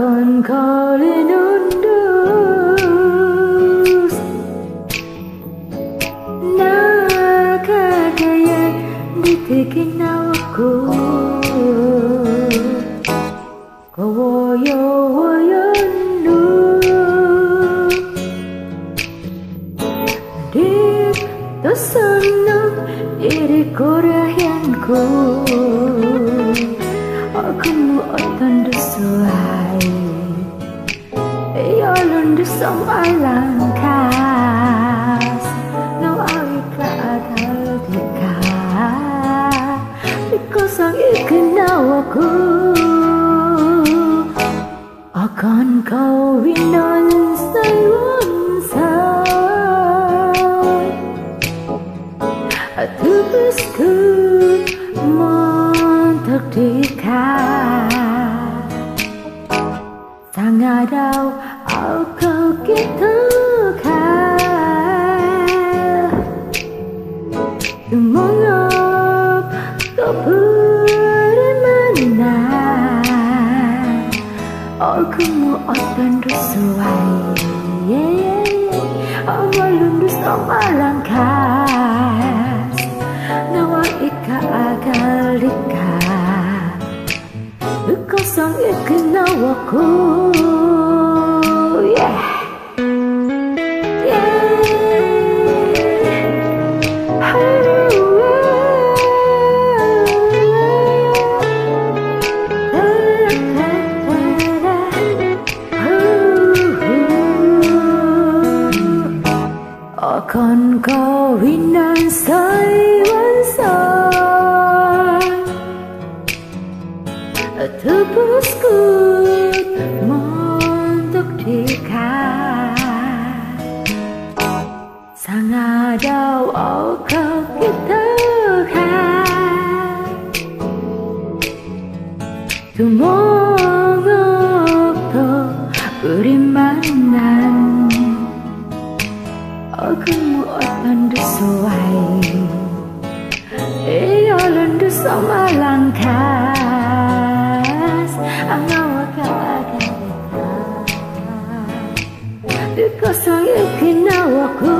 akan kali nundus Nakagayan ditikin aku Kawayo wayandu Di iri korahianku Aku Yolun desong alangkas Nau awi ka adal deka Dikosong ikenau aku Akan kau winon saywan say Atubisku Sangat ở câu kiếp thứ hai? Từ mong ngọc có bước đến mana Ở không mua ở bên rất suai Ở ngoài luôn được sống ở làng khas Nawa ika agalika Kosong ikenal aku Yeah con có saywan say Tebusku đâu dekat Sangat jauh kau kita kan Tumongok sesuai Ia lundu sama langkas Angawa kagaka Dikosong ikinawaku